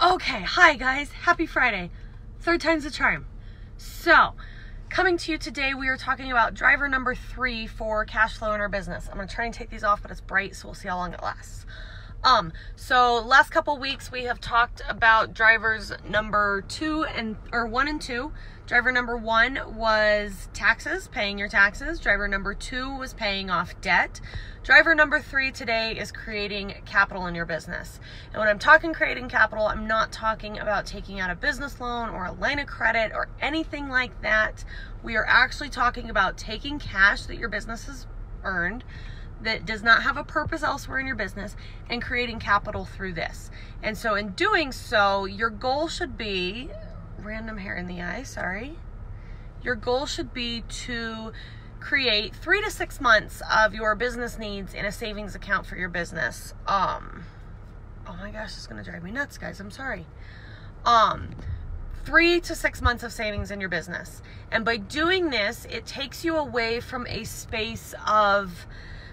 Okay, hi guys, happy Friday. Third time's a charm. So, coming to you today, we are talking about driver number three for cash flow in our business. I'm gonna try and take these off, but it's bright, so we'll see how long it lasts. Um, so last couple weeks we have talked about drivers number two and or one and two. Driver number one was taxes, paying your taxes. Driver number two was paying off debt. Driver number three today is creating capital in your business. And when I'm talking creating capital, I'm not talking about taking out a business loan or a line of credit or anything like that. We are actually talking about taking cash that your business has earned that does not have a purpose elsewhere in your business and creating capital through this. And so, in doing so, your goal should be random hair in the eye, sorry. Your goal should be to create three to six months of your business needs in a savings account for your business. Um, oh my gosh, it's gonna drive me nuts, guys. I'm sorry. Um, three to six months of savings in your business. And by doing this, it takes you away from a space of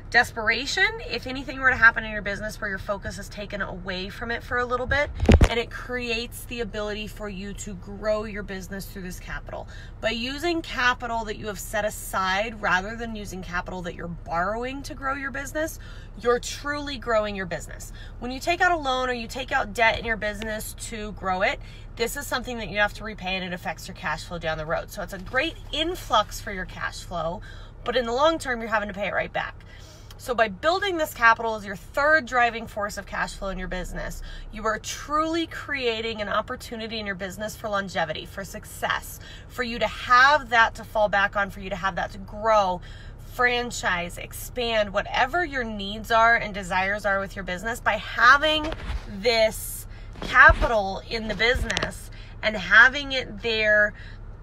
desperation. If anything were to happen in your business where your focus is taken away from it for a little bit and it creates the ability for you to grow your business through this capital. By using capital that you have set aside rather than using capital that you're borrowing to grow your business you're truly growing your business. When you take out a loan or you take out debt in your business to grow it this is something that you have to repay and it affects your cash flow down the road so it's a great influx for your cash flow but in the long term you're having to pay it right back so, by building this capital as your third driving force of cash flow in your business, you are truly creating an opportunity in your business for longevity, for success, for you to have that to fall back on, for you to have that to grow, franchise, expand, whatever your needs are and desires are with your business. By having this capital in the business and having it there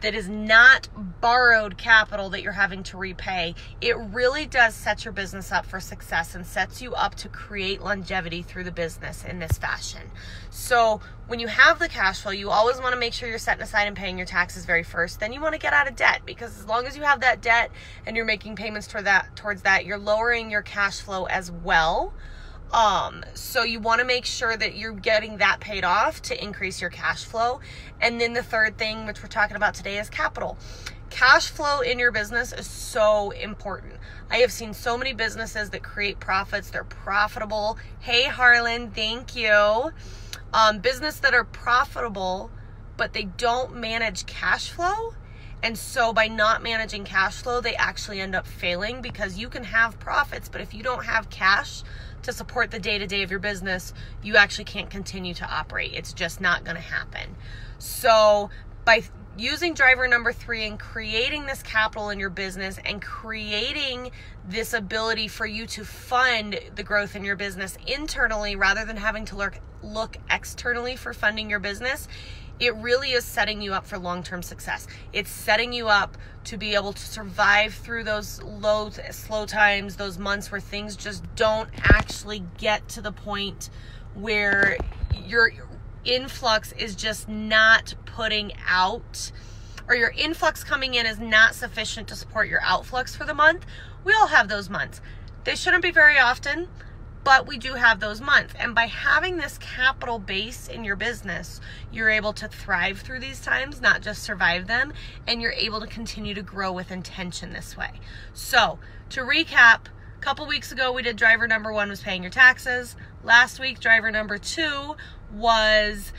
that is not borrowed capital that you're having to repay, it really does set your business up for success and sets you up to create longevity through the business in this fashion. So, when you have the cash flow, you always want to make sure you're setting aside and paying your taxes very first. Then you want to get out of debt because as long as you have that debt and you're making payments toward that towards that, you're lowering your cash flow as well. Um, so you want to make sure that you're getting that paid off to increase your cash flow. And then the third thing, which we're talking about today, is capital. Cash flow in your business is so important. I have seen so many businesses that create profits, they're profitable. Hey, Harlan, thank you. Um, business that are profitable, but they don't manage cash flow. And so by not managing cash flow, they actually end up failing because you can have profits, but if you don't have cash to support the day to day of your business, you actually can't continue to operate. It's just not going to happen. So, by using driver number three and creating this capital in your business and creating this ability for you to fund the growth in your business internally rather than having to look, look externally for funding your business, it really is setting you up for long term success. It's setting you up to be able to survive through those low, slow times, those months where things just don't actually get to the point where your influx is just not putting out or your influx coming in is not sufficient to support your outflux for the month. We all have those months. They shouldn't be very often but we do have those months. And by having this capital base in your business, you're able to thrive through these times, not just survive them, and you're able to continue to grow with intention this way. So, to recap, a couple weeks ago we did driver number 1 was paying your taxes. Last week driver number 2 was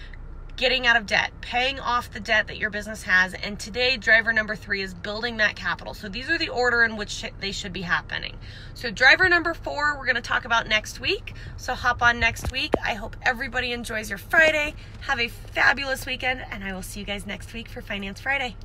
getting out of debt, paying off the debt that your business has. And today, driver number three is building that capital. So these are the order in which they should be happening. So, driver number four, we're going to talk about next week. So, hop on next week. I hope everybody enjoys your Friday. Have a fabulous weekend, and I will see you guys next week for Finance Friday.